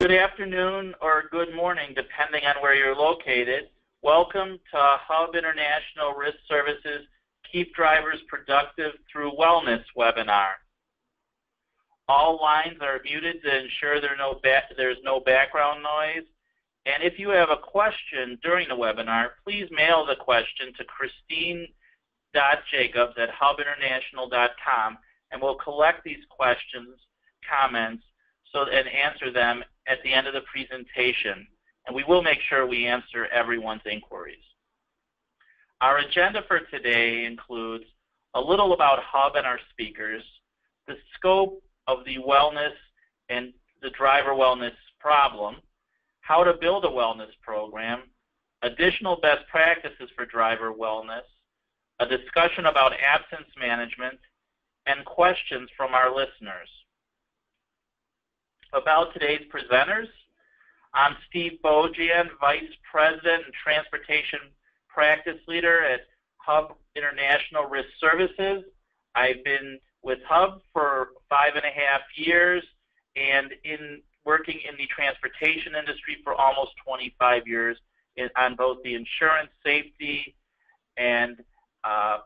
Good afternoon or good morning, depending on where you're located. Welcome to Hub International Risk Services Keep Drivers Productive Through Wellness webinar. All lines are muted to ensure there no there's no background noise. And if you have a question during the webinar, please mail the question to christine.jacobs at hubinternational.com and we'll collect these questions, comments, so and answer them at the end of the presentation. And we will make sure we answer everyone's inquiries. Our agenda for today includes a little about Hub and our speakers, the scope of the wellness and the driver wellness problem, how to build a wellness program, additional best practices for driver wellness, a discussion about absence management, and questions from our listeners. About today's presenters, I'm Steve Bojan, Vice President and Transportation Practice Leader at Hub International Risk Services. I've been with Hub for five and a half years and in working in the transportation industry for almost 25 years in, on both the insurance safety and uh,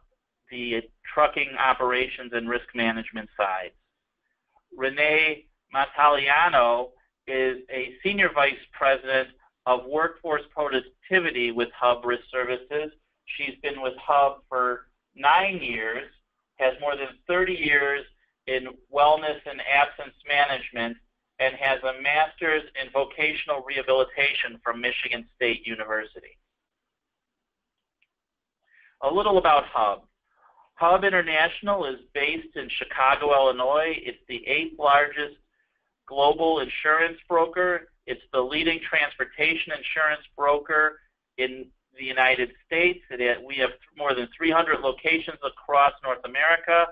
the trucking operations and risk management sides. Renee Mataliano is a Senior Vice President of Workforce Productivity with Hub Risk Services. She's been with Hub for nine years, has more than 30 years in wellness and absence management, and has a master's in vocational rehabilitation from Michigan State University. A little about Hub. Hub International is based in Chicago, Illinois. It's the eighth largest global insurance broker. It's the leading transportation insurance broker in the United States. we have more than 300 locations across North America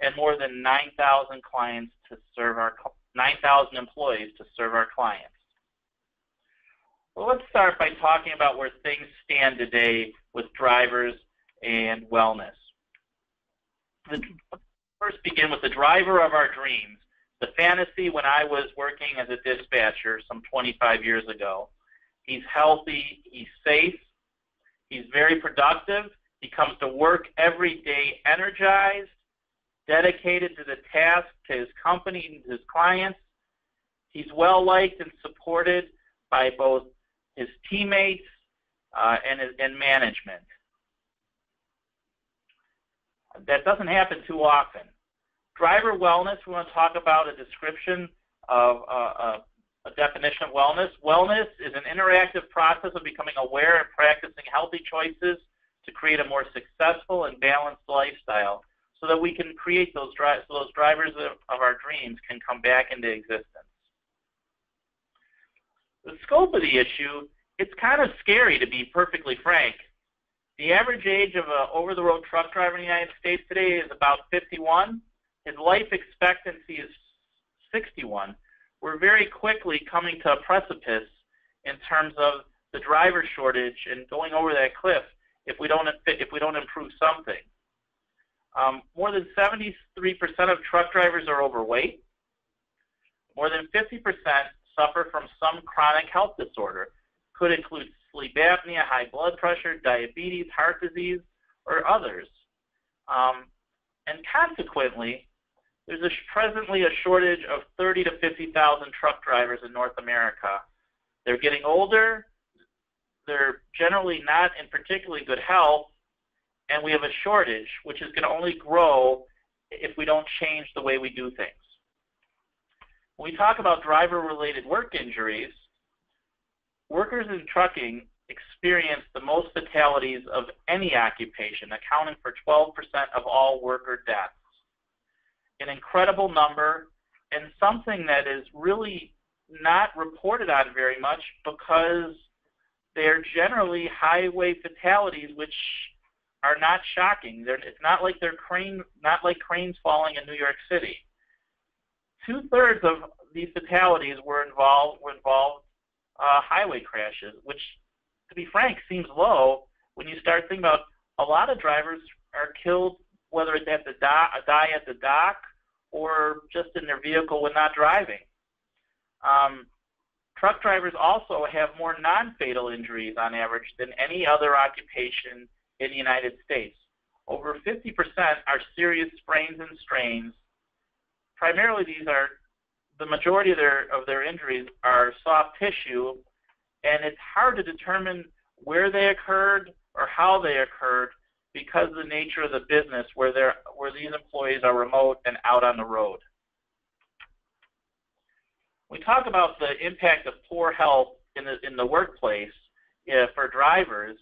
and more than 9,000 clients to serve our 9,000 employees to serve our clients. Well, let's start by talking about where things stand today with drivers and wellness. Let's first begin with the driver of our dreams, the fantasy when I was working as a dispatcher some 25 years ago. He's healthy, he's safe, he's very productive, he comes to work every day energized, dedicated to the task, to his company and his clients. He's well liked and supported by both his teammates uh, and, and management. That doesn't happen too often. Driver wellness, we want to talk about a description of uh, a, a definition of wellness. Wellness is an interactive process of becoming aware and practicing healthy choices to create a more successful and balanced lifestyle so that we can create those, dri- so those drivers of, of our dreams can come back into existence. The scope of the issue, it's kind of scary to be perfectly frank. The average age of an over-the-road truck driver in the United States today is about 51 his life expectancy is 61. We're very quickly coming to a precipice in terms of the driver shortage and going over that cliff if we don't if we don't improve something. Um, more than 73% of truck drivers are overweight. More than 50% suffer from some chronic health disorder. Could include sleep apnea, high blood pressure, diabetes, heart disease, or others. Um, and consequently, there's a, presently a shortage of 30 to 50,000 truck drivers in North America. They're getting older. They're generally not in particularly good health, and we have a shortage, which is going to only grow if we don't change the way we do things. When we talk about driver-related work injuries, workers in trucking experience the most fatalities of any occupation, accounting for 12% of all worker deaths an incredible number and something that is really not reported on very much because they're generally highway fatalities, which are not shocking. They're, it's not like they're crane, not like cranes falling in New York City. Two thirds of these fatalities were involved were involved uh, highway crashes, which, to be frank, seems low when you start thinking about a lot of drivers are killed whether it's at the dock, die at the dock or just in their vehicle when not driving. Um, Truck drivers also have more non-fatal injuries on average than any other occupation in the United States. Over 50% are serious sprains and strains. Primarily, these are the majority of their of their injuries are soft tissue, and it's hard to determine where they occurred or how they occurred because of the nature of the business where where these employees are remote and out on the road. We talk about the impact of poor health in the in the workplace uh, for drivers.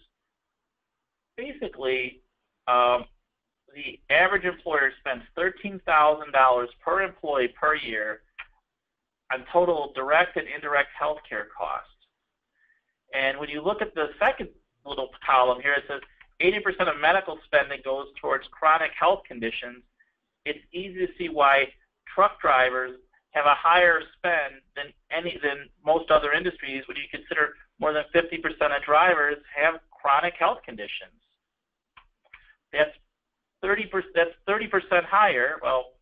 Basically, um, the average employer spends $13,000 per employee per year on total direct and indirect health care costs. And when you look at the second little column here, it says 80% of medical spending goes towards chronic health conditions. It's easy to see why truck drivers have a higher spend than any than most other industries when you consider more than 50% of drivers have chronic health conditions. That's 30%, that's 30% higher, well,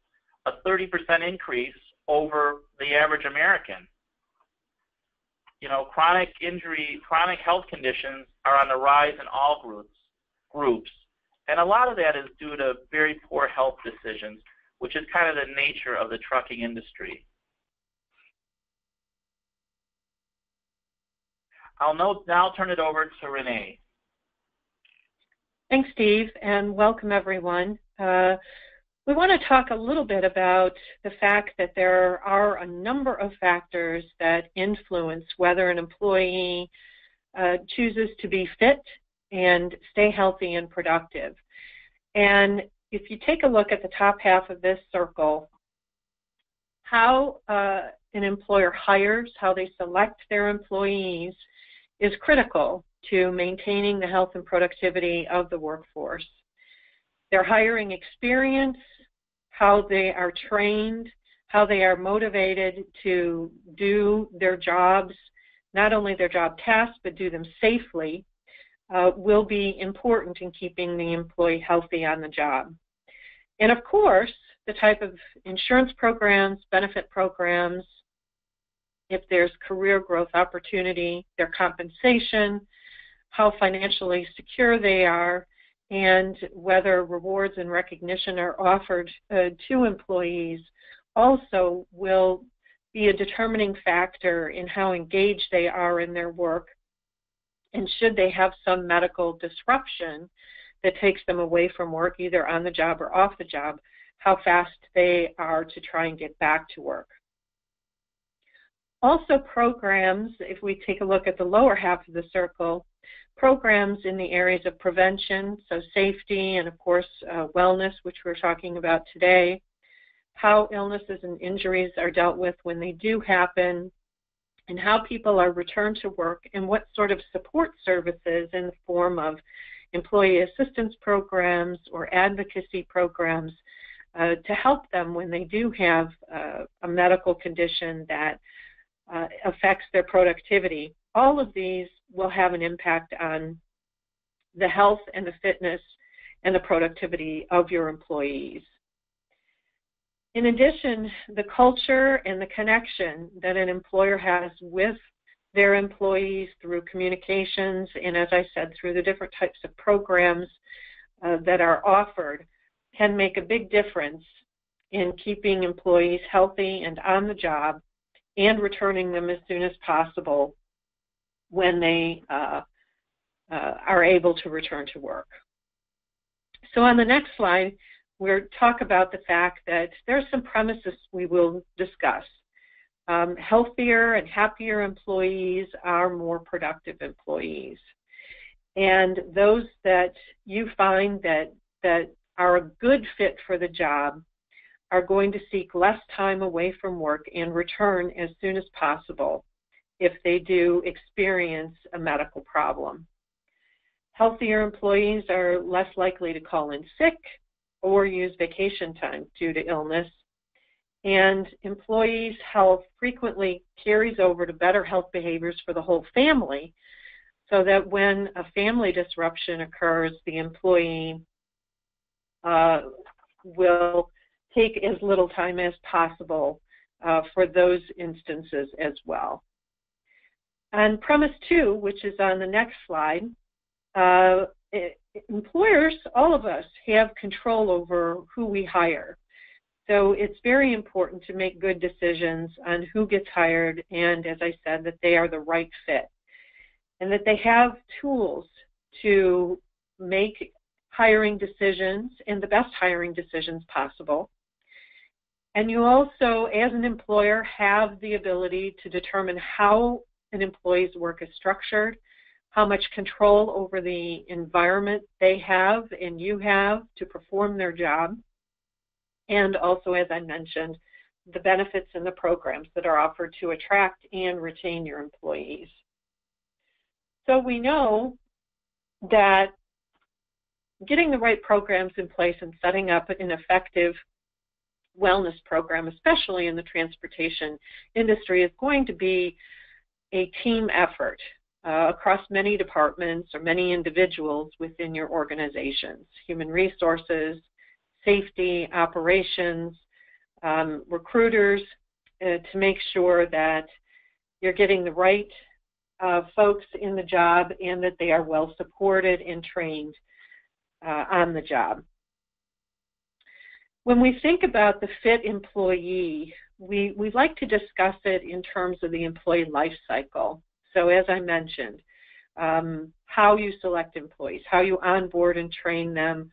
a 30% increase over the average American. You know, chronic injury, chronic health conditions are on the rise in all groups, groups. And a lot of that is due to very poor health decisions, which is kind of the nature of the trucking industry. I'll now turn it over to Renee. Thanks, Steve, and welcome everyone. Uh, we want to talk a little bit about the fact that there are a number of factors that influence whether an employee uh, chooses to be fit and stay healthy and productive. And if you take a look at the top half of this circle, how uh, an employer hires, how they select their employees is critical to maintaining the health and productivity of the workforce. Their hiring experience, how they are trained, how they are motivated to do their jobs, not only their job tasks, but do them safely, uh, will be important in keeping the employee healthy on the job. And of course, the type of insurance programs, benefit programs, if there's career growth opportunity, their compensation, how financially secure they are, and whether rewards and recognition are offered uh, to employees also will be a determining factor in how engaged they are in their work and should they have some medical disruption that takes them away from work either on the job or off the job how fast they are to try and get back to work. Also programs if we take a look at the lower half of the circle programs in the areas of prevention, so safety and, of course, uh, wellness, which we're talking about today, how illnesses and injuries are dealt with when they do happen, and how people are returned to work, and what sort of support services in the form of employee assistance programs or advocacy programs uh, to help them when they do have uh, a medical condition that uh, affects their productivity. All of these will have an impact on the health and the fitness and the productivity of your employees. In addition, the culture and the connection that an employer has with their employees through communications and, as I said, through the different types of programs uh, that are offered can make a big difference in keeping employees healthy and on the job and returning them as soon as possible when they uh, uh, are able to return to work. So on the next slide, we'll talk about the fact that there are some premises we will discuss. Um, healthier and happier employees are more productive employees. And those that you find that, that are a good fit for the job are going to seek less time away from work and return as soon as possible if they do experience a medical problem. Healthier employees are less likely to call in sick or use vacation time due to illness. And employees' health frequently carries over to better health behaviors for the whole family, so that when a family disruption occurs, the employee uh, will take as little time as possible uh, for those instances as well. And premise two, which is on the next slide, uh, it, employers, all of us, have control over who we hire. So it's very important to make good decisions on who gets hired and, as I said, that they are the right fit. And that they have tools to make hiring decisions and the best hiring decisions possible. And you also, as an employer, have the ability to determine how an employee's work is structured, how much control over the environment they have and you have to perform their job, and also, as I mentioned, the benefits and the programs that are offered to attract and retain your employees. So we know that getting the right programs in place and setting up an effective wellness program, especially in the transportation industry, is going to be a team effort uh, across many departments or many individuals within your organizations human resources, safety, operations, um, recruiters uh, to make sure that you're getting the right uh, folks in the job and that they are well supported and trained uh, on the job. When we think about the fit employee, we, we like to discuss it in terms of the employee life cycle. So as I mentioned, um, how you select employees, how you onboard and train them,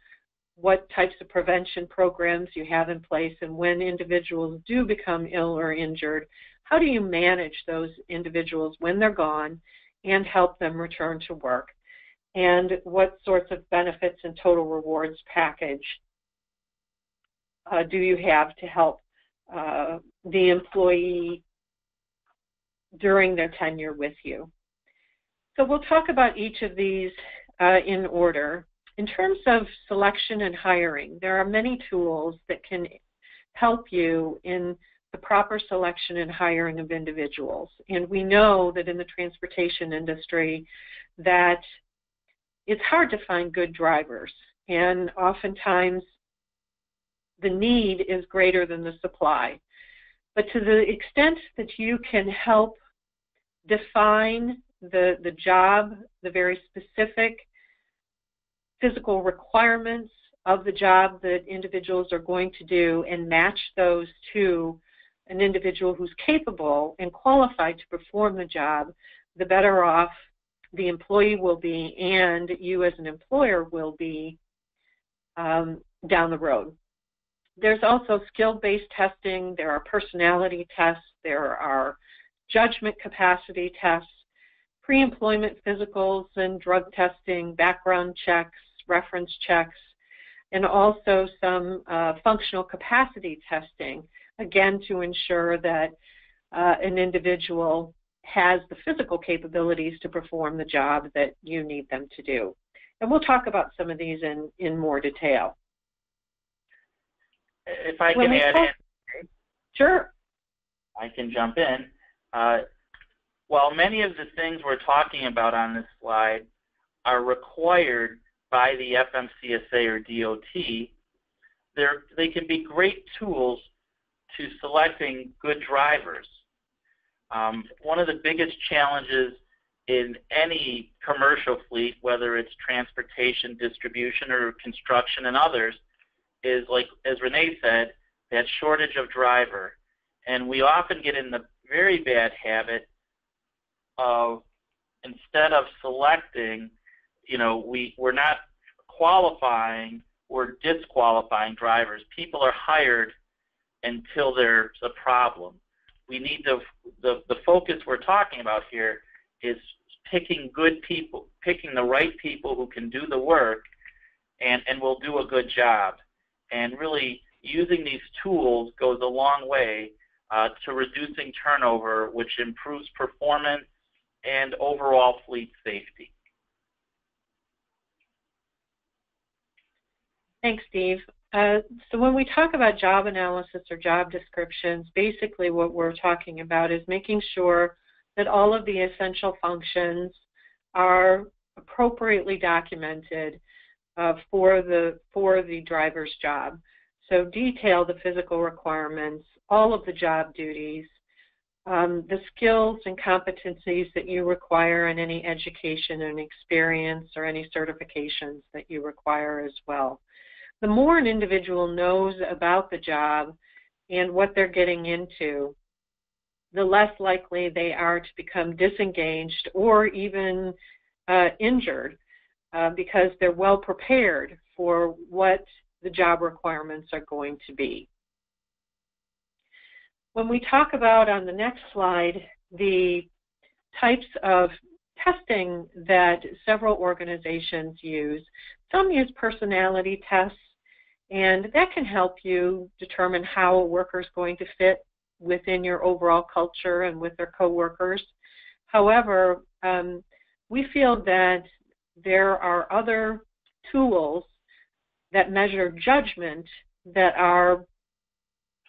what types of prevention programs you have in place, and when individuals do become ill or injured, how do you manage those individuals when they're gone and help them return to work? And what sorts of benefits and total rewards package uh, do you have to help uh, the employee during their tenure with you? So we'll talk about each of these uh, in order. In terms of selection and hiring, there are many tools that can help you in the proper selection and hiring of individuals. And we know that in the transportation industry that it's hard to find good drivers. And oftentimes the need is greater than the supply. But to the extent that you can help define the, the job, the very specific physical requirements of the job that individuals are going to do and match those to an individual who's capable and qualified to perform the job, the better off the employee will be and you as an employer will be um, down the road. There's also skill-based testing, there are personality tests, there are judgment capacity tests, pre-employment physicals and drug testing, background checks, reference checks, and also some uh, functional capacity testing, again to ensure that uh, an individual has the physical capabilities to perform the job that you need them to do. And we'll talk about some of these in, in more detail. If I can add talk, in. Sure. I can jump in. Uh, while many of the things we're talking about on this slide are required by the FMCSA or DOT, they can be great tools to selecting good drivers. Um, one of the biggest challenges in any commercial fleet, whether it's transportation, distribution, or construction and others, is like as Renee said, that shortage of driver. And we often get in the very bad habit of instead of selecting, you know, we, we're not qualifying, we're disqualifying drivers. People are hired until there's a problem we need to the the focus we're talking about here is picking good people, picking the right people who can do the work, and and will do a good job. And really using these tools goes a long way uh, to reducing turnover, which improves performance and overall fleet safety. Thanks, Steve. Uh, so when we talk about job analysis or job descriptions, basically what we're talking about is making sure that all of the essential functions are appropriately documented uh, for the for the driver's job. So detail the physical requirements, all of the job duties, um, the skills and competencies that you require and any education and experience or any certifications that you require as well. The more an individual knows about the job and what they're getting into, the less likely they are to become disengaged or even uh, injured uh, because they're well prepared for what the job requirements are going to be. When we talk about on the next slide the types of testing that several organizations use, some use personality tests, and that can help you determine how a worker is going to fit within your overall culture and with their coworkers. However, um, we feel that there are other tools that measure judgment that are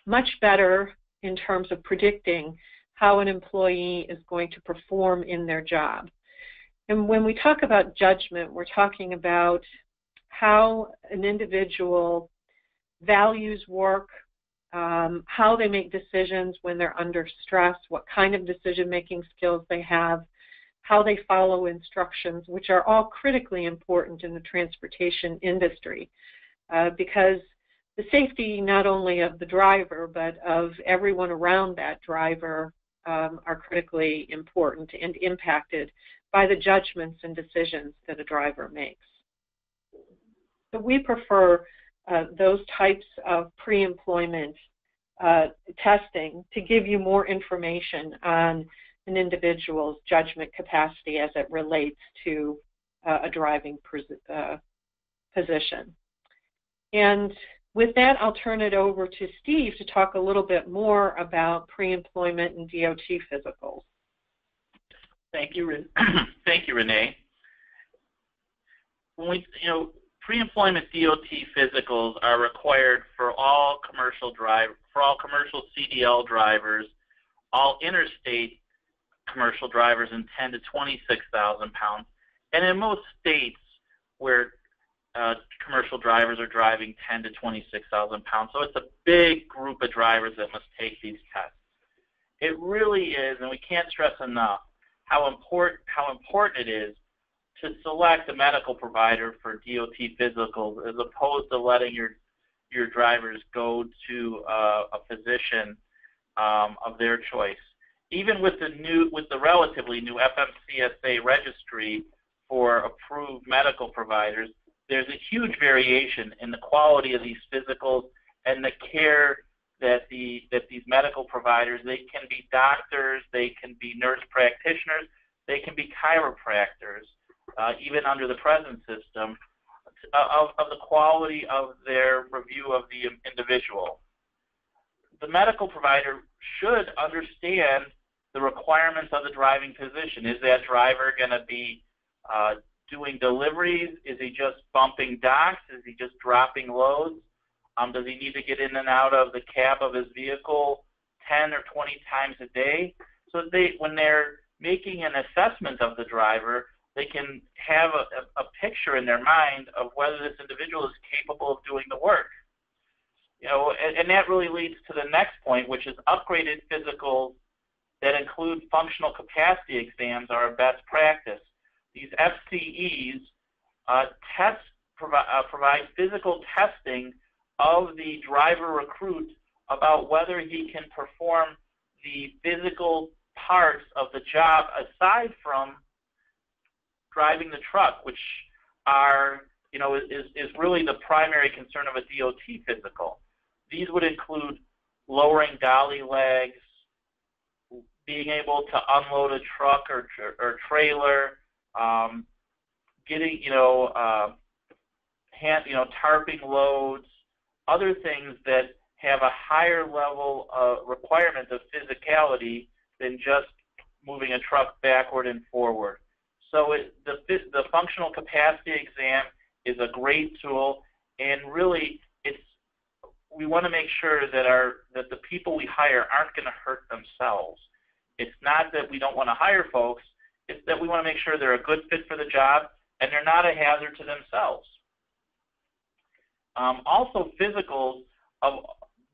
much better in terms of predicting how an employee is going to perform in their job. And when we talk about judgment, we're talking about how an individual values work, um, how they make decisions when they're under stress, what kind of decision making skills they have, how they follow instructions, which are all critically important in the transportation industry uh, because the safety not only of the driver but of everyone around that driver um, are critically important and impacted by the judgments and decisions that a driver makes. So we prefer uh, those types of pre-employment uh, testing to give you more information on an individual's judgment capacity as it relates to uh, a driving uh, position. And with that, I'll turn it over to Steve to talk a little bit more about pre-employment and DOT physicals. Thank you, thank you, Renee. When we, you know, pre-employment DOT physicals are required for all commercial drive for all commercial CDL drivers, all interstate commercial drivers in 10 to 26,000 pounds, and in most states where uh, commercial drivers are driving 10 to 26,000 pounds. So it's a big group of drivers that must take these tests. It really is, and we can't stress enough how important how important it is to select a medical provider for DOT physicals as opposed to letting your your drivers go to uh, a physician um, of their choice. Even with the new with the relatively new FMCSA registry for approved medical providers, there's a huge variation in the quality of these physicals and the care that the that these medical providers they can be doctors, they can be nurse practitioners, they can be chiropractors, uh, even under the present system, uh, of, of the quality of their review of the individual. The medical provider should understand the requirements of the driving position. Is that driver going to be uh, doing deliveries? Is he just bumping docks? Is he just dropping loads? Um, does he need to get in and out of the cab of his vehicle 10 or 20 times a day? So they, when they're making an assessment of the driver, they can have a, a, picture in their mind of whether this individual is capable of doing the work. You know, and, and that really leads to the next point, which is upgraded physicals that include functional capacity exams are a best practice these FCEs uh, test provi uh, provide physical testing of the driver recruit about whether he can perform the physical parts of the job aside from driving the truck, which are you know is is really the primary concern of a DOT physical. These would include lowering dolly legs, being able to unload a truck or, or trailer, um, getting, you know, uh, hand, you know, tarping loads, other things that have a higher level of requirement of physicality than just moving a truck backward and forward. So it, the, the functional capacity exam is a great tool, and really, it's we want to make sure that our that the people we hire aren't going to hurt themselves. It's not that we don't want to hire folks; is that we want to make sure they're a good fit for the job and they're not a hazard to themselves. Um, also, physicals of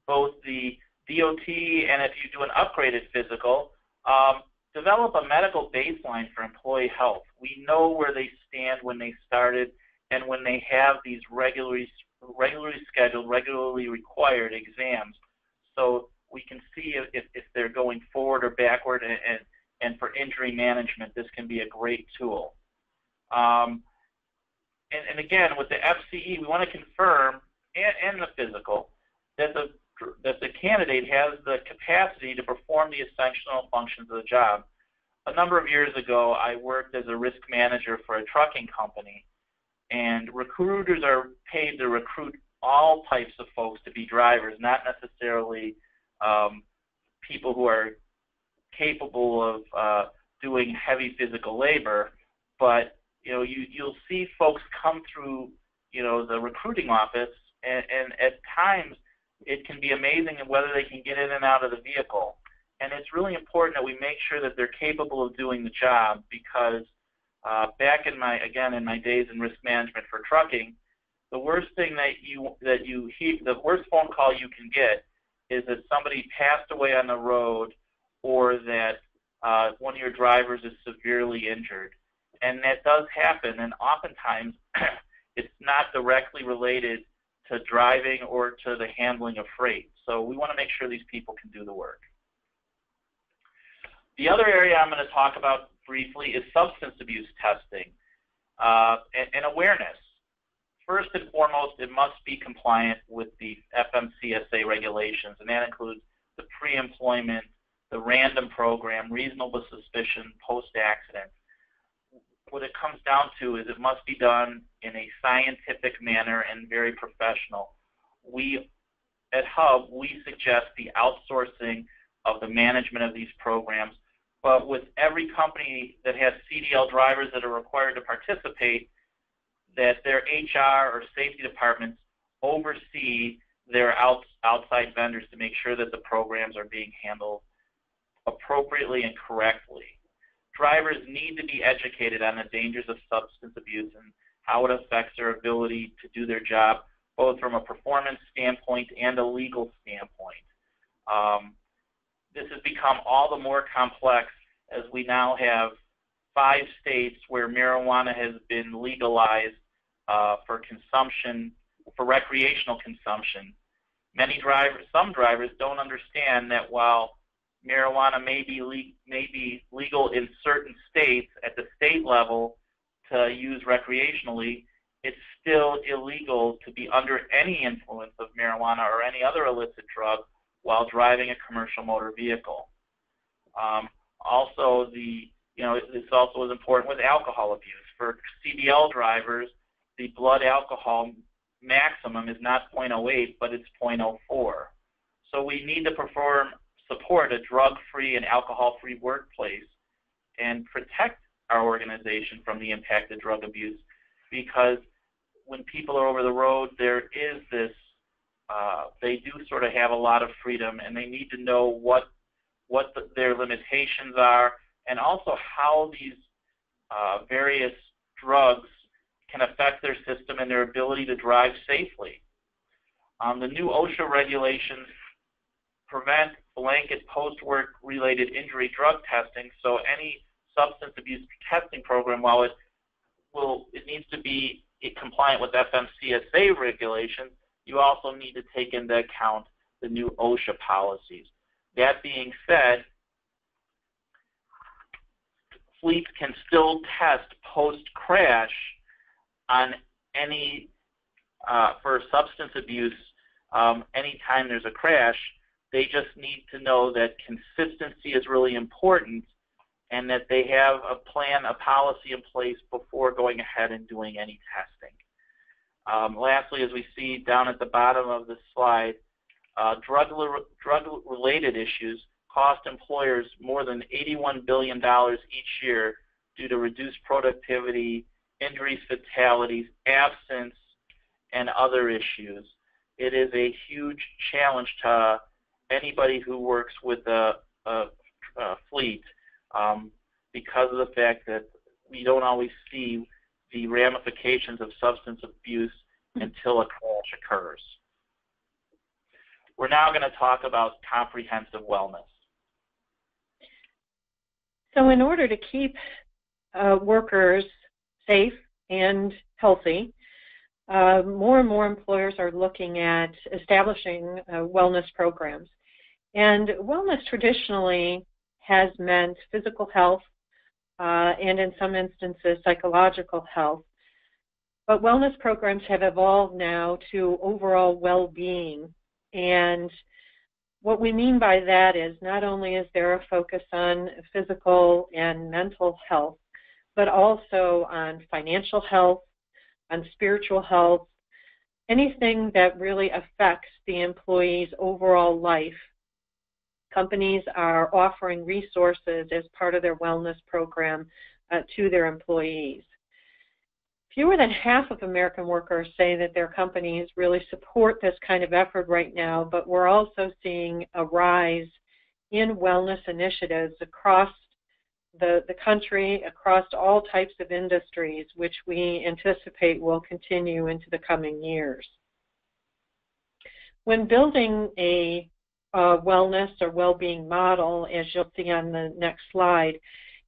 both the DOT and if you do an upgraded physical, Um, develop a medical baseline for employee health. We know where they stand when they started and when they have these regularly regularly scheduled, regularly required exams. So we can see if, if they're going forward or backward and, and, and for injury management, this can be a great tool. Um, and, and, again, with the FCE, we want to confirm, and, and the physical, that the that the candidate has the capacity to perform the essential functions of the job. A number of years ago, I worked as a risk manager for a trucking company, and recruiters are paid to recruit all types of folks to be drivers, not necessarily um, people who are capable of uh, doing heavy physical labor. But you know, you you'll see folks come through, you know, the recruiting office, and, and at times it can be amazing whether they can get in and out of the vehicle. And it's really important that we make sure that they're capable of doing the job because uh, back in my again in my days in risk management for trucking, the worst thing that you that you he, the worst phone call you can get is that somebody passed away on the road or that uh, one of your drivers is severely injured. And that does happen, and oftentimes it's not directly related to driving or to the handling of freight. So we want to make sure these people can do the work. The other area I'm going to talk about briefly is substance abuse testing uh, and, and, awareness. First and foremost, it must be compliant with the FMCSA regulations, and that includes the pre-employment, the random program, reasonable suspicion, post-accident. What it comes down to is it must be done in a scientific manner and very professional. We at Hub, we suggest the outsourcing of the management of these programs but with every company that has CDL drivers that are required to participate, that their HR or safety departments oversee their out, outside vendors to make sure that the programs are being handled appropriately and correctly. Drivers need to be educated on the dangers of substance abuse and how it affects their ability to do their job, both from a performance standpoint and a legal standpoint. Um, this has become all the more complex as we now have five states where marijuana has been legalized uh, for consumption, for recreational consumption. Many drivers, some drivers don't understand that while marijuana may be, le- may be legal in certain states at the state level to use recreationally, it's still illegal to be under any influence of marijuana or any other illicit drug while driving a commercial motor vehicle. Um, also, the you know this also is important with alcohol abuse. For CDL drivers, the blood alcohol maximum is not 0.08, but it's 0.04. So we need to perform support a drug-free and alcohol-free workplace and protect our organization from the impact of drug abuse because when people are over the road, there is this, uh, they do sort of have a lot of freedom and they need to know what what the, their limitations are, and also how these uh, various drugs can affect their system and their ability to drive safely. Um, the new OSHA regulations prevent blanket post-work related injury drug testing, so any substance abuse testing program, while it will it needs to be compliant with FMCSA regulations, you also need to take into account the new OSHA policies. That being said, fleets can still test post-crash on any, uh, for substance abuse, um, anytime there's a crash. They just need to know that consistency is really important and that they have a plan, a policy in place before going ahead and doing any testing. Um, lastly, as we see down at the bottom of the slide, uh, drug-related issues cost employers more than $81 billion each year due to reduced productivity, injuries, fatalities, absence, and other issues. It is a huge challenge to anybody who works with a, a, a fleet um, because of the fact that we don't always see the ramifications of substance abuse until a crash occurs. We're now going to talk about comprehensive wellness. So in order to keep uh, workers safe and healthy, uh, more and more employers are looking at establishing uh, wellness programs. And wellness traditionally has meant physical health uh, and, in some instances, psychological health. But wellness programs have evolved now to overall well being. And what we mean by that is not only is there a focus on physical and mental health, but also on financial health, on spiritual health, anything that really affects the employee's overall life. Companies are offering resources as part of their wellness program uh, to their employees. Fewer than half of American workers say that their companies really support this kind of effort right now, but we're also seeing a rise in wellness initiatives across the, the country across all types of industries, which we anticipate will continue into the coming years. When building a wellness or well-being model, as you'll see on the next slide,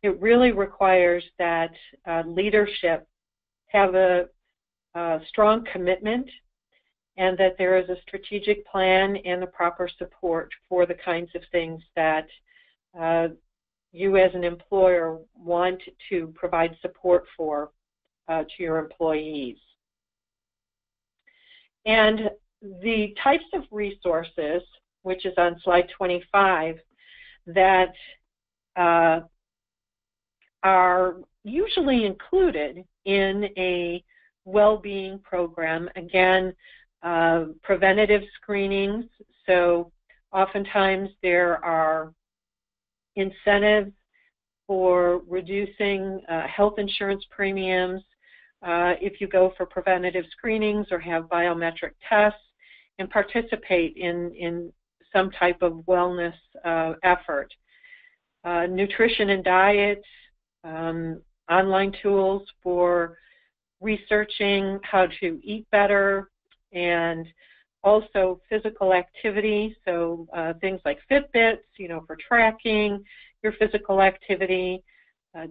it really requires that uh, leadership have a, a, strong commitment and that there is a strategic plan and the proper support for the kinds of things that uh, you as an employer want to provide support for uh, to your employees. And the types of resources, which is on slide 25, that uh, are usually included in a well-being program. Again, uh, preventative screenings. So oftentimes there are incentives for reducing uh, health insurance premiums uh, if you go for preventative screenings or have biometric tests and participate in, in some type of wellness uh, effort. Uh, nutrition and diet, um, online tools for researching how to eat better, and also physical activity, so uh, things like Fitbits, you know, for tracking your physical activity, uh,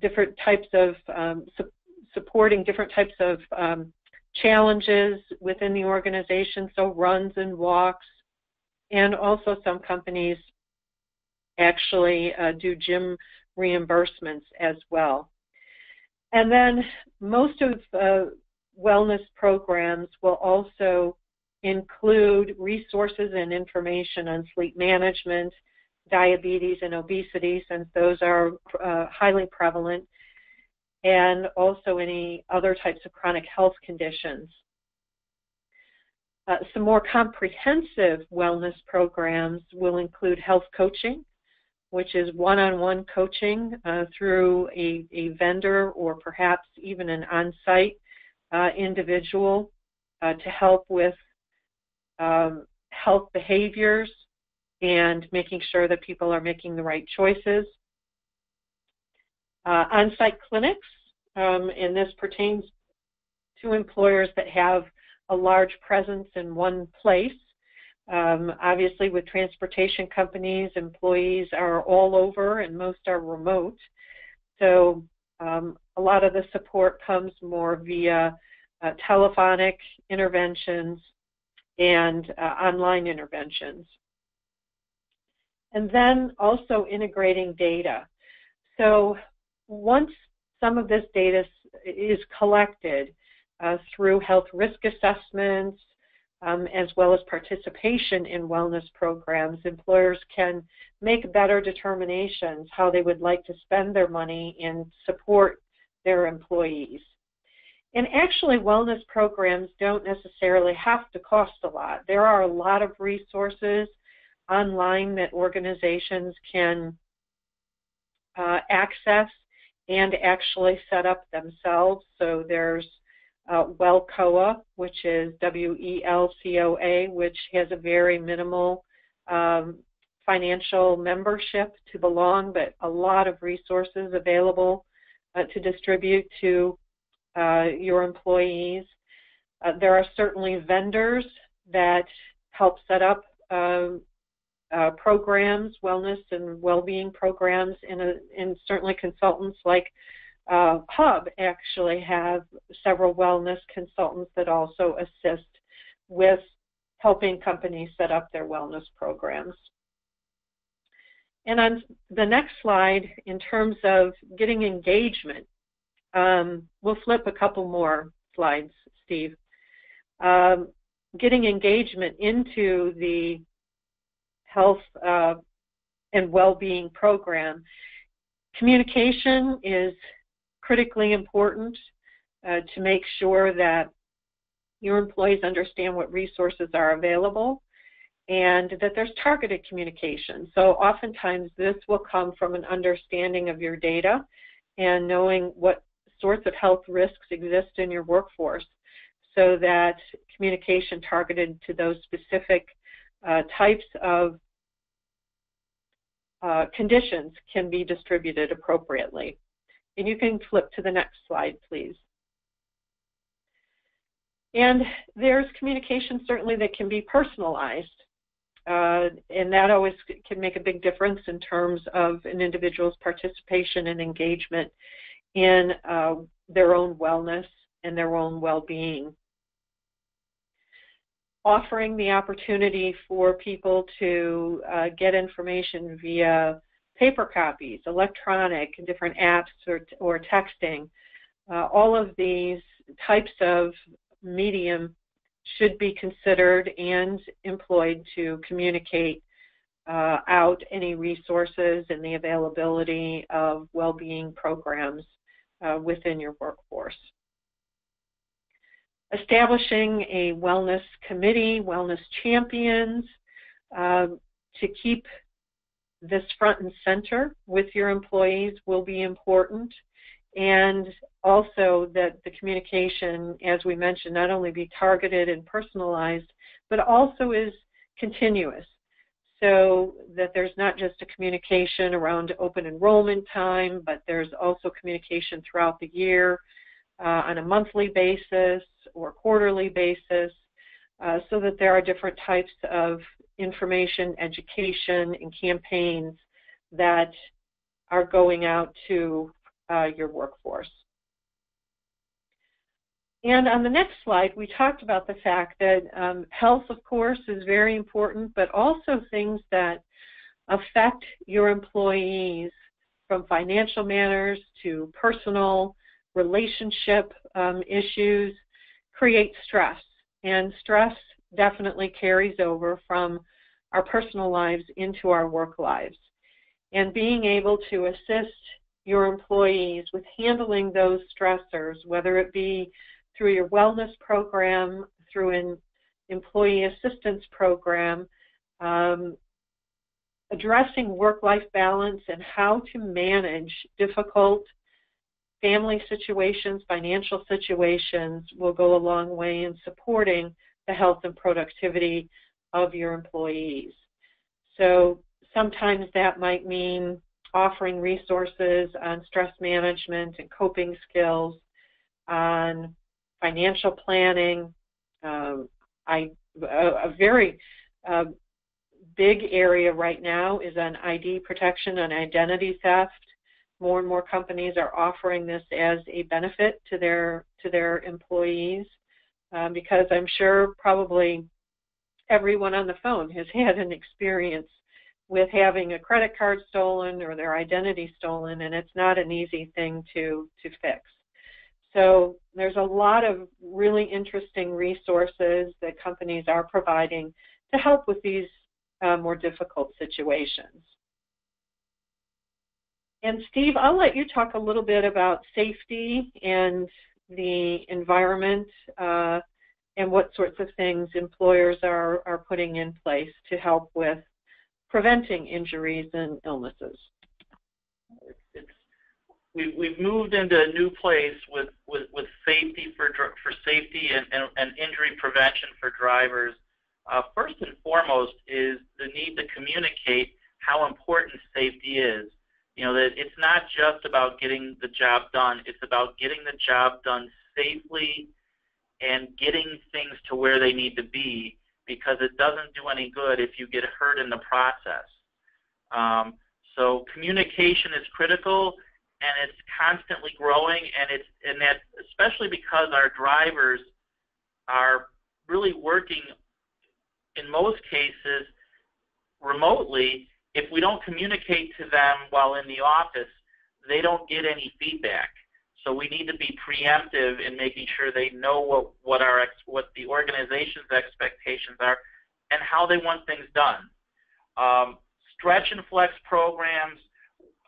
different types of um, su- supporting different types of um, challenges within the organization, so runs and walks, and also some companies actually uh, do gym reimbursements as well. And then most of uh, wellness programs will also include resources and information on sleep management, diabetes, and obesity, since those are uh, highly prevalent, and also any other types of chronic health conditions. Uh, some more comprehensive wellness programs will include health coaching, which is one-on-one coaching uh, through a, a, vendor or perhaps even an on-site uh, individual uh, to help with um, health behaviors and making sure that people are making the right choices. Uh, on-site clinics, um, and this pertains to employers that have a large presence in one place. Um, obviously, with transportation companies, employees are all over and most are remote. So um, a lot of the support comes more via uh, telephonic interventions and uh, online interventions. And then also integrating data. So once some of this data is collected through health risk assessments, um, as well as participation in wellness programs, employers can make better determinations how they would like to spend their money and support their employees. And actually, wellness programs don't necessarily have to cost a lot. There are a lot of resources online that organizations can uh, access and actually set up themselves. So there's uh, WELCOA, which is W-E-L-C-O-A, which has a very minimal um, financial membership to belong, but a lot of resources available uh, to distribute to uh, your employees. Uh, there are certainly vendors that help set up um, uh, programs, wellness and well-being programs, and, and certainly consultants like uh, Hub actually have several wellness consultants that also assist with helping companies set up their wellness programs. And on the next slide, in terms of getting engagement, um, we'll flip a couple more slides, Steve. Um, getting engagement into the health uh, and well-being program. Communication is critically important uh, to make sure that your employees understand what resources are available and that there's targeted communication. So oftentimes this will come from an understanding of your data and knowing what sorts of health risks exist in your workforce so that communication targeted to those specific uh, types of uh, conditions can be distributed appropriately. And you can flip to the next slide, please. And there's communication certainly that can be personalized. Uh, and that always can make a big difference in terms of an individual's participation and engagement in uh, their own wellness and their own well-being. Offering the opportunity for people to uh, get information via paper copies, electronic, different apps or, or texting, uh, all of these types of medium should be considered and employed to communicate uh, out any resources and the availability of well-being programs uh, within your workforce. Establishing a wellness committee, wellness champions, uh, to keep this front and center with your employees will be important and also that the communication, as we mentioned, not only be targeted and personalized, but also is continuous. So that there's not just a communication around open enrollment time, but there's also communication throughout the year uh, on a monthly basis or quarterly basis, uh, so that there are different types of information, education, and campaigns that are going out to uh, your workforce. And on the next slide, we talked about the fact that um, health, of course, is very important, but also things that affect your employees from financial matters to personal relationship um, issues create stress. And stress definitely carries over from our personal lives into our work lives. And being able to assist your employees with handling those stressors, whether it be through your wellness program, through an employee assistance program, um, addressing work-life balance and how to manage difficult family situations, financial situations will go a long way in supporting the health and productivity of your employees. So sometimes that might mean offering resources on stress management and coping skills, on financial planning. Um, I, a, a very uh, big area right now is on ID protection and identity theft. More and more companies are offering this as a benefit to their to their employees um, because I'm sure probably everyone on the phone has had an experience with having a credit card stolen or their identity stolen, and it's not an easy thing to, to fix. So there's a lot of really interesting resources that companies are providing to help with these uh, more difficult situations. And Steve, I'll let you talk a little bit about safety and the environment uh, and what sorts of things employers are, are putting in place to help with preventing injuries and illnesses. We've, we've moved into a new place with, with, with safety for, for safety and, and, and injury prevention for drivers. Uh, first and foremost is the need to communicate how important safety is. You know, that it's not just about getting the job done, it's about getting the job done safely and getting things to where they need to be because it doesn't do any good if you get hurt in the process. Um, so communication is critical, and it's constantly growing, and it's and that especially because our drivers are really working in most cases remotely. If we don't communicate to them while in the office, they don't get any feedback. So we need to be preemptive in making sure they know what, what our what the organization's expectations are and how they want things done. Um, stretch and flex programs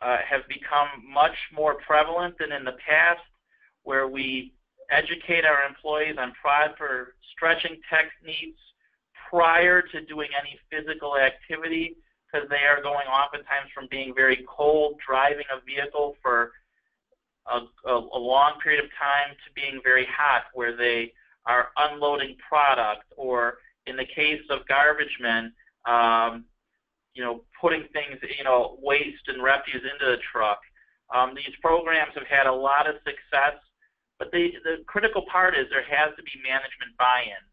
uh, have become much more prevalent than in the past, where we educate our employees on proper stretching techniques prior to doing any physical activity because they are going oftentimes from being very cold driving a vehicle for a, a, a long period of time to being very hot where they are unloading product or in the case of garbage men, um, you know, putting things, you know, waste and refuse into the truck. Um, these programs have had a lot of success, but the the critical part is there has to be management buy-in.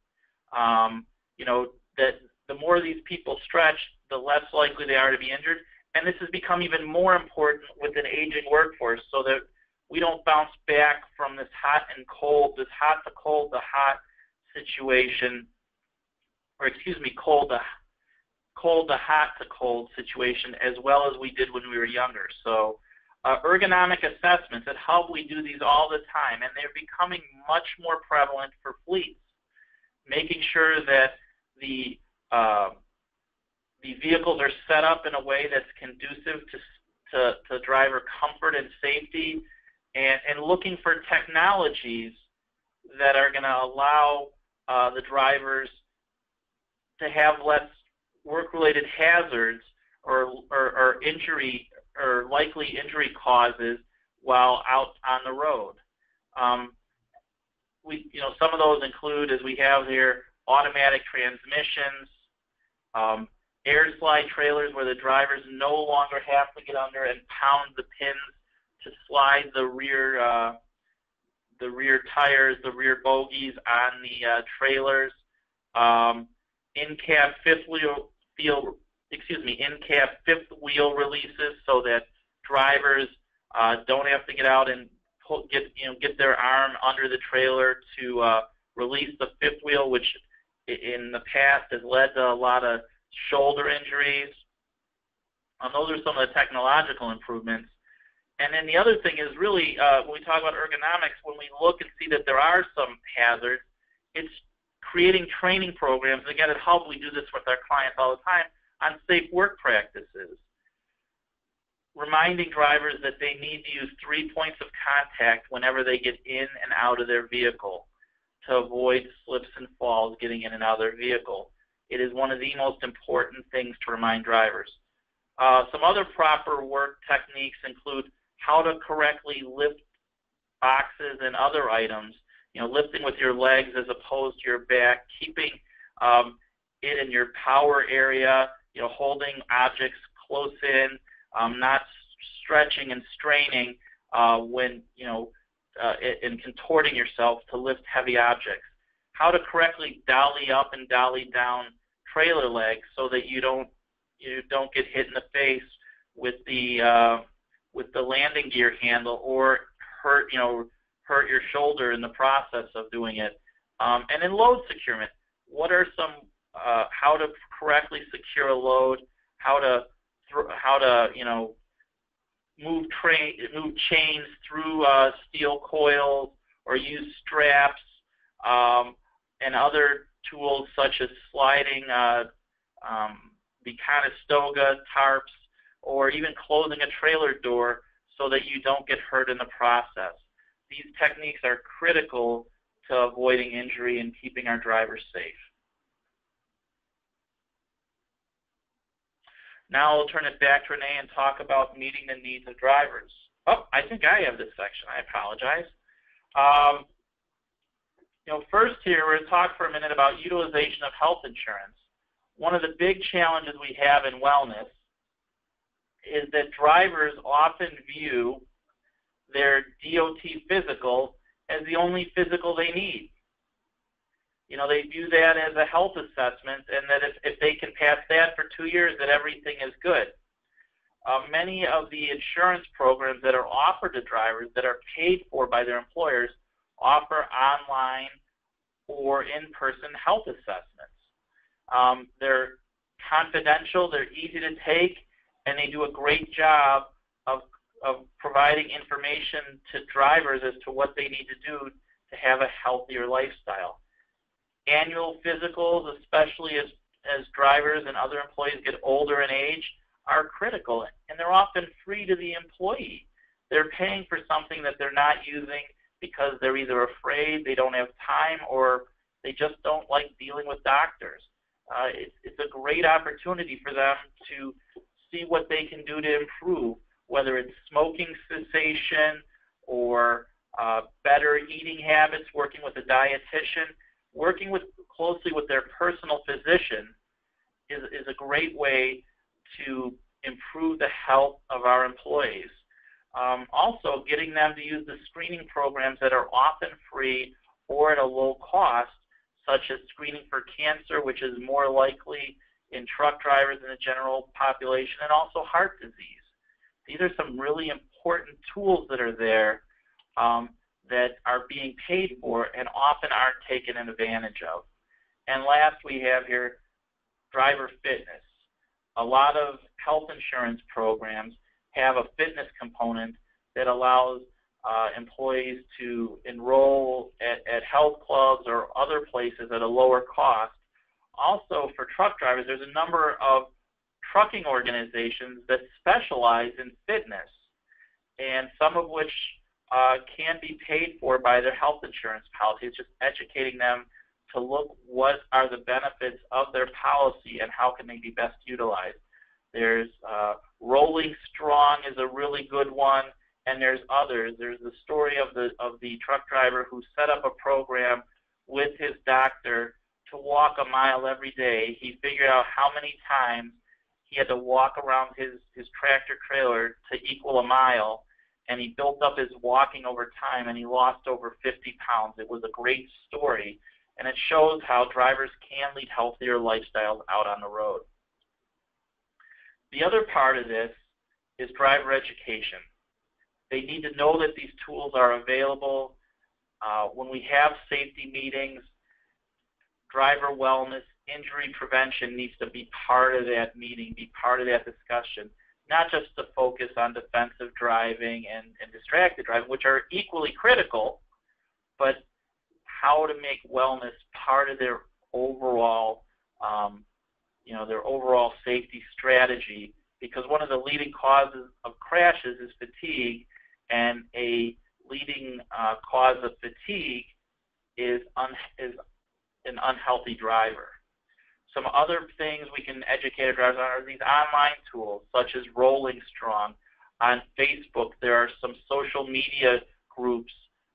Um, you know, that the more these people stretch, the less likely they are to be injured. And this has become even more important with an aging workforce so that we don't bounce back from this hot and cold, this hot to cold to hot situation, or excuse me, cold to cold to hot to cold situation as well as we did when we were younger. So uh, ergonomic assessments at Hub, we do these all the time, and they're becoming much more prevalent for fleets, making sure that the uh, the vehicles are set up in a way that's conducive to, to, to driver comfort and safety, and, and looking for technologies that are going to allow uh, the drivers to have less work-related hazards or, or, or injury or likely injury causes while out on the road. Um, we, you know, some of those include, as we have here, automatic transmissions, um, air slide trailers where the drivers no longer have to get under and pound the pins to slide the rear uh, the rear tires, the rear bogies on the uh, trailers. Um, in cab fifth wheel feel, excuse me, in cab fifth wheel releases so that drivers uh, don't have to get out and pull, get you know get their arm under the trailer to uh, release the fifth wheel, which in the past has led to a lot of shoulder injuries. Um, those are some of the technological improvements. And then the other thing is really uh, when we talk about ergonomics, when we look and see that there are some hazards, it's creating training programs. Again, at Hub, we do this with our clients all the time on safe work practices. Reminding drivers that they need to use three points of contact whenever they get in and out of their vehicle to avoid slips and falls getting in and out of their vehicle. It is one of the most important things to remind drivers. Uh, some other proper work techniques include how to correctly lift boxes and other items you know, lifting with your legs as opposed to your back, keeping um, it in your power area, you know, holding objects close in, um, not stretching and straining uh, when, you know, uh, and contorting yourself to lift heavy objects. How to correctly dolly up and dolly down trailer legs so that you don't you don't get hit in the face with the uh, with the landing gear handle or hurt you know hurt your shoulder in the process of doing it. Um, and in load securement, what are some uh, how to correctly secure a load, how to how to you know move train move chains through uh, steel coils or use straps um, and other tools such as sliding uh, um, the Conestoga tarps or even closing a trailer door so that you don't get hurt in the process. These techniques are critical to avoiding injury and keeping our drivers safe. Now I'll turn it back to Renee and talk about meeting the needs of drivers. Oh, I think I have this section. I apologize. Um, you know, first here, we're going to talk for a minute about utilization of health insurance. One of the big challenges we have in wellness is that drivers often view their DOT physical as the only physical they need. You know, they view that as a health assessment, and that if, if they can pass that for two years, that everything is good. Uh, many of the insurance programs that are offered to drivers that are paid for by their employers offer online or in-person health assessments. Um, they're confidential, they're easy to take, and they do a great job of, of providing information to drivers as to what they need to do to have a healthier lifestyle. Annual physicals, especially as, as drivers and other employees get older in age, are critical, and they're often free to the employee. They're paying for something that they're not using because they're either afraid, they don't have time, or they just don't like dealing with doctors. Uh, it's, it's a great opportunity for them to see what they can do to improve, whether it's smoking cessation or uh, better eating habits, working with a dietitian, working with closely with their personal physician is, is a great way to improve the health of our employees. Um, also, getting them to use the screening programs that are often free or at a low cost, such as screening for cancer, which is more likely in truck drivers than the general population, and also heart disease. These are some really important tools that are there um, that are being paid for and often aren't taken advantage of. And last, we have here driver fitness. A lot of health insurance programs have a fitness component that allows uh, employees to enroll at, at health clubs or other places at a lower cost. Also, for truck drivers, there's a number of trucking organizations that specialize in fitness, and some of which uh, can be paid for by their health insurance policies, just educating them to look what are the benefits of their policy and how can they be best utilized. There's uh, Rolling Strong is a really good one, and there's others. There's the story of the of the truck driver who set up a program with his doctor to walk a mile every day. He figured out how many times he had to walk around his his tractor trailer to equal a mile, and he built up his walking over time, and he lost over 50 pounds. It was a great story, and it shows how drivers can lead healthier lifestyles out on the road. The other part of this is driver education. They need to know that these tools are available. Uh, when we have safety meetings, driver wellness, injury prevention needs to be part of that meeting, be part of that discussion, not just to focus on defensive driving and, and distracted driving, which are equally critical, but how to make wellness part of their overall um, you know, their overall safety strategy because one of the leading causes of crashes is fatigue, and a leading uh, cause of fatigue is, un- is an unhealthy driver. Some other things we can educate our drivers on are these online tools, such as Rolling Strong. On Facebook, there are some social media groups.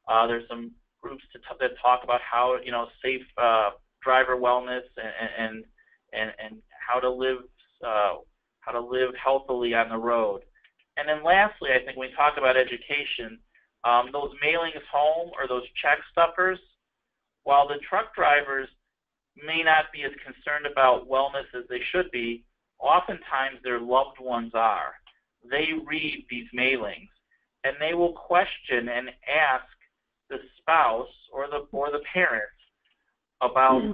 Uh, there's some groups that talk about how you know safe uh, driver wellness and, and and, and how to live uh, how to live healthily on the road. And then lastly, I think when we talk about education, um, those mailings home or those check stuffers, while the truck drivers may not be as concerned about wellness as they should be, oftentimes their loved ones are. They read these mailings and they will question and ask the spouse or the or the parents about mm-hmm.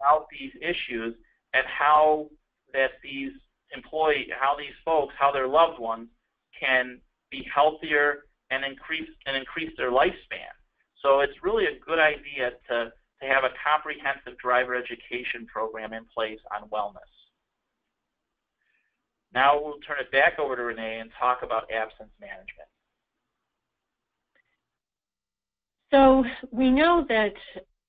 about these issues and how that these employee, how these folks, how their loved ones can be healthier and increase and increase their lifespan. So it's really a good idea to, to have a comprehensive driver education program in place on wellness. Now we'll turn it back over to Renee and talk about absence management. So we know that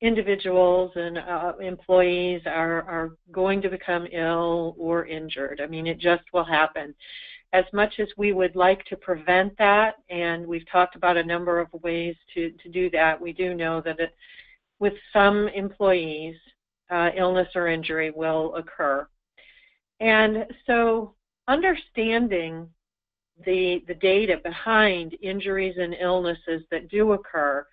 individuals and uh, employees are, are going to become ill or injured. I mean, it just will happen. As much as we would like to prevent that, and we've talked about a number of ways to, to do that, we do know that it, with some employees, uh, illness or injury will occur. And so understanding the, the data behind injuries and illnesses that do occur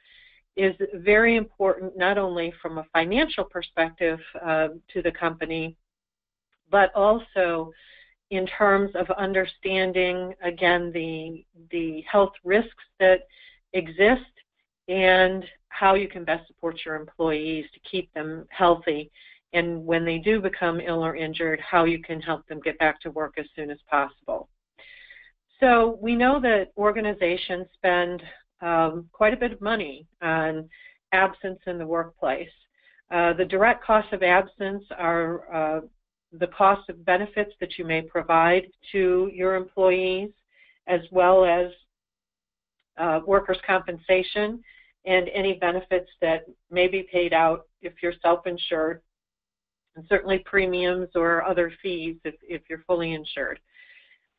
is very important not only from a financial perspective uh, to the company, but also in terms of understanding, again, the, the health risks that exist and how you can best support your employees to keep them healthy. And when they do become ill or injured, how you can help them get back to work as soon as possible. So we know that organizations spend um, quite a bit of money on absence in the workplace. Uh, the direct costs of absence are uh, the cost of benefits that you may provide to your employees, as well as uh, workers' compensation and any benefits that may be paid out if you're self-insured, and certainly premiums or other fees if, if you're fully insured.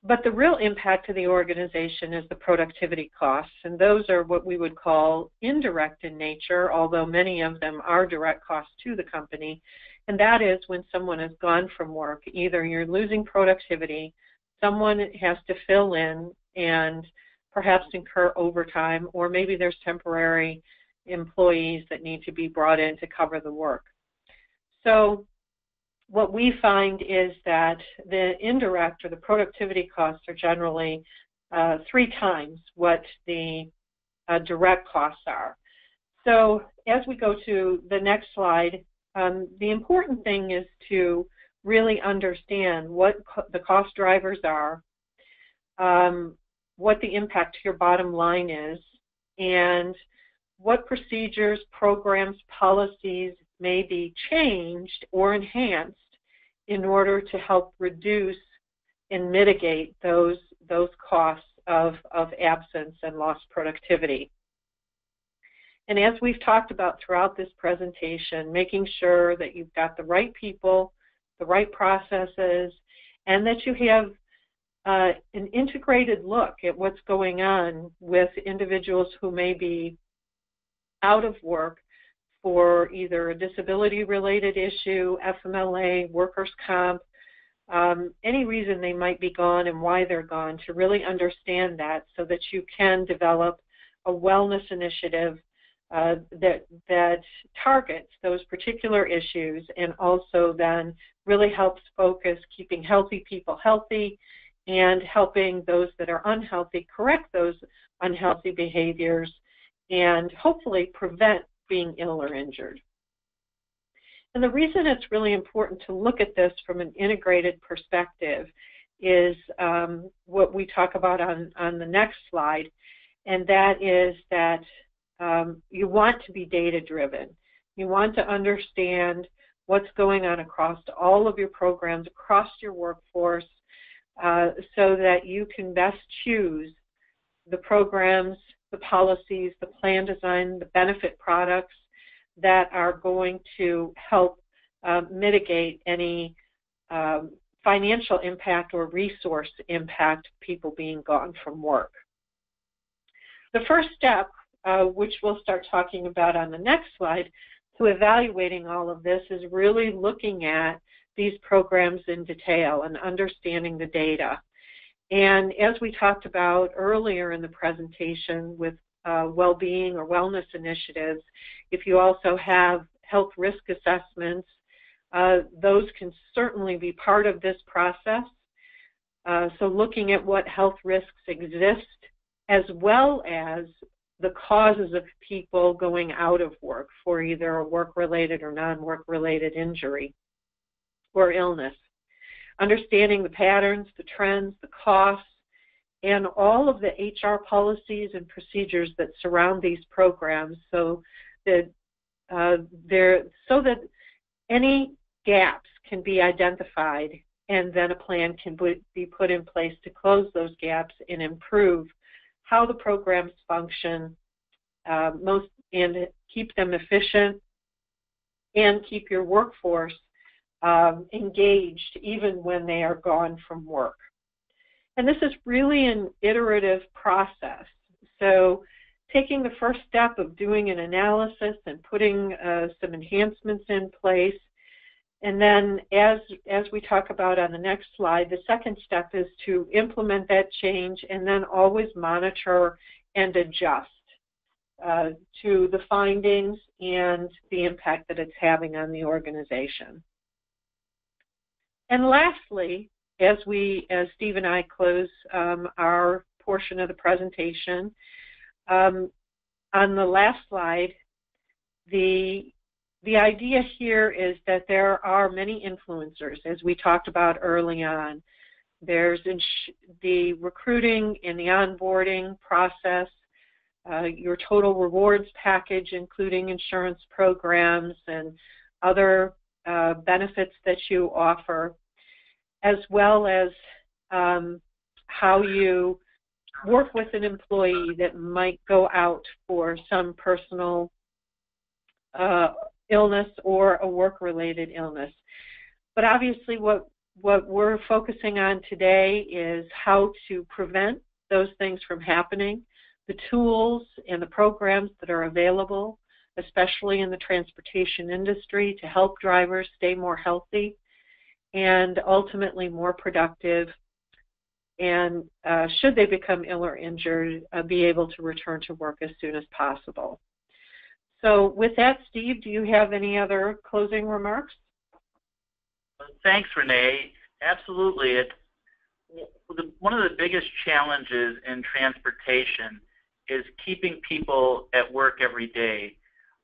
But the real impact to the organization is the productivity costs, and those are what we would call indirect in nature, although many of them are direct costs to the company. And that is when someone has gone from work, either you're losing productivity, someone has to fill in and perhaps incur overtime, or maybe there's temporary employees that need to be brought in to cover the work. So what we find is that the indirect or the productivity costs are generally uh, three times what the uh, direct costs are. So as we go to the next slide, um, the important thing is to really understand what co the cost drivers are, um, what the impact to your bottom line is, and what procedures, programs, policies may be changed or enhanced in order to help reduce and mitigate those, those costs of, of absence and lost productivity. And as we've talked about throughout this presentation, making sure that you've got the right people, the right processes, and that you have uh, an integrated look at what's going on with individuals who may be out of work for either a disability related issue, FMLA, workers' comp, um, any reason they might be gone and why they're gone, to really understand that so that you can develop a wellness initiative uh, that, that targets those particular issues and also then really helps focus keeping healthy people healthy and helping those that are unhealthy correct those unhealthy behaviors and hopefully prevent being ill or injured. And the reason it's really important to look at this from an integrated perspective is um, what we talk about on, on the next slide, and that is that um, you want to be data driven. You want to understand what's going on across all of your programs, across your workforce, uh, so that you can best choose the programs, the policies, the plan design, the benefit products that are going to help uh, mitigate any um, financial impact or resource impact people being gone from work. The first step, uh, which we'll start talking about on the next slide, to evaluating all of this is really looking at these programs in detail and understanding the data. And as we talked about earlier in the presentation with uh, well-being or wellness initiatives, if you also have health risk assessments, uh, those can certainly be part of this process. Uh, so looking at what health risks exist as well as the causes of people going out of work for either a work-related or non-work related injury or illness. Understanding the patterns, the trends, the costs, and all of the HR policies and procedures that surround these programs so that uh, there so that any gaps can be identified and then a plan can be put in place to close those gaps and improve how the programs function uh, most and keep them efficient and keep your workforce um, engaged even when they are gone from work. And this is really an iterative process. So taking the first step of doing an analysis and putting uh, some enhancements in place. And then as, as we talk about on the next slide, the second step is to implement that change and then always monitor and adjust uh, to the findings and the impact that it's having on the organization. And lastly, as we, as Steve and I close um, our portion of the presentation, um, on the last slide, the the idea here is that there are many influencers, as we talked about early on. There's the recruiting and the onboarding process, uh, your total rewards package, including insurance programs and other uh, benefits that you offer, as well as um, how you work with an employee that might go out for some personal uh, illness or a work-related illness. But obviously what, what we're focusing on today is how to prevent those things from happening, the tools and the programs that are available, especially in the transportation industry, to help drivers stay more healthy and ultimately more productive and uh, should they become ill or injured, uh, be able to return to work as soon as possible. So with that, Steve, do you have any other closing remarks? Thanks, Renee. Absolutely. It's, one of the biggest challenges in transportation is keeping people at work every day.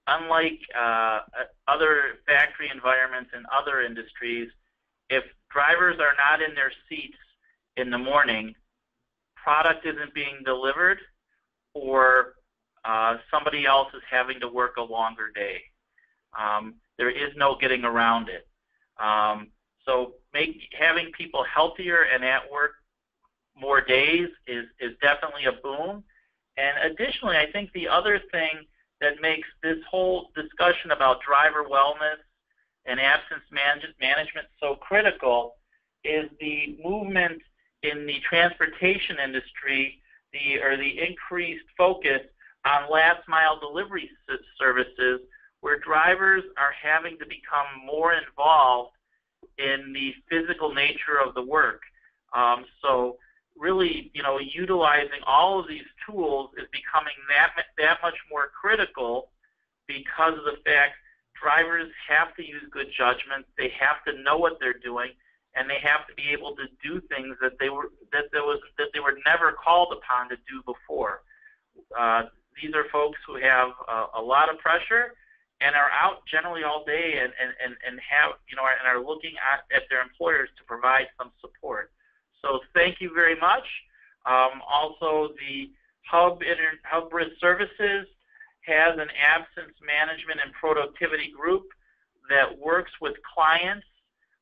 Unlike uh, other factory environments and other industries, if drivers are not in their seats in the morning, product isn't being delivered, or uh, somebody else is having to work a longer day. Um, there is no getting around it. Um, so make, having people healthier and at work more days is, is definitely a boom. And additionally, I think the other thing that makes this whole discussion about driver wellness and absence management so critical is the movement in the transportation industry, the or the increased focus on last mile delivery services, where drivers are having to become more involved in the physical nature of the work. Um, so really, you know, utilizing all of these tools is becoming that that much more critical because of the fact drivers have to use good judgment. They have to know what they're doing and they have to be able to do things that they were that there was that they were never called upon to do before. Uh, these are folks who have uh, a lot of pressure and are out generally all day and, and, and, and have you know and are looking at, at their employers to provide some support. So thank you very much. Um, also, the Hub Inter- Hub Risk Services has an absence management and productivity group that works with clients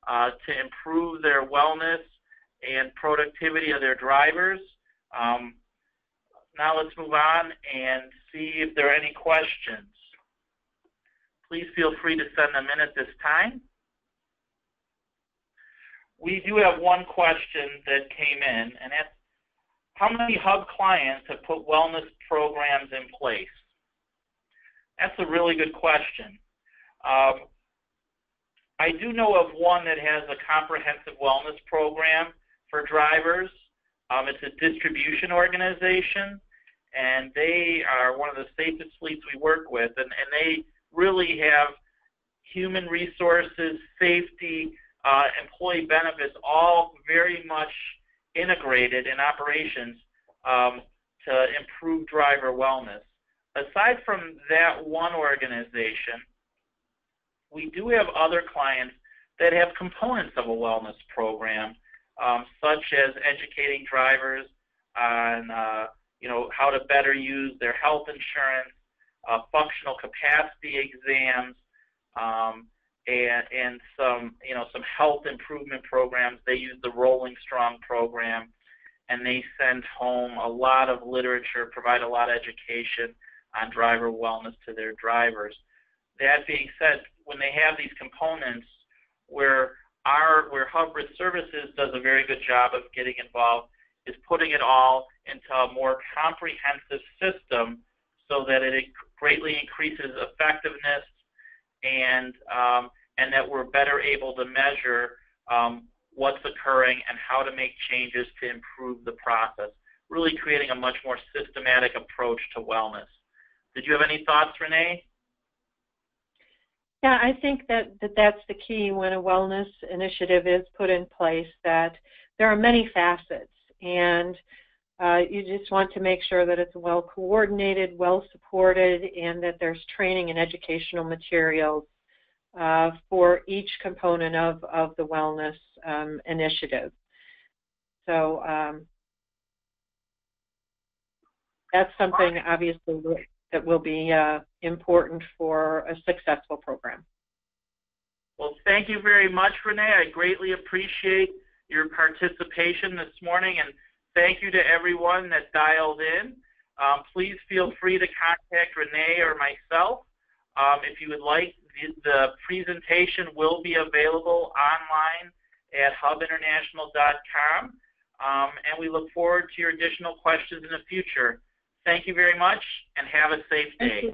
uh, to improve their wellness and productivity of their drivers. Um, now let's move on and see if there are any questions. Please feel free to send them in at this time. We do have one question that came in, and that's how many Hub clients have put wellness programs in place? That's a really good question. Um, I do know of one that has a comprehensive wellness program for drivers. Um, it's a distribution organization, and they are one of the safest fleets we work with, and, and they really have human resources, safety, uh, employee benefits, all very much integrated in operations um, to improve driver wellness. Aside from that one organization, we do have other clients that have components of a wellness program, um, such as educating drivers on uh, you know how to better use their health insurance, uh, functional capacity exams, um, and, and some you know some health improvement programs. They use the Rolling Strong program, and they send home a lot of literature, provide a lot of education on driver wellness to their drivers. That being said, when they have these components where our where Hub Risk Services does a very good job of getting involved is putting it all into a more comprehensive system so that it greatly increases effectiveness and um, and that we're better able to measure um, what's occurring and how to make changes to improve the process, really creating a much more systematic approach to wellness. Did you have any thoughts, Renee? Yeah, I think that, that that's the key when a wellness initiative is put in place, that there are many facets, and uh, you just want to make sure that it's well coordinated, well supported, and that there's training and educational materials uh, for each component of, of the wellness um, initiative. So um, that's something obviously that will be uh, important for a successful program. Well, thank you very much, Renee. I greatly appreciate your participation this morning, and thank you to everyone that dialed in. Um, please feel free to contact Renee or myself um, if you would like. The, the, presentation will be available online at hubinternational.com, um, and we look forward to your additional questions in the future. Thank you very much, and have a safe day.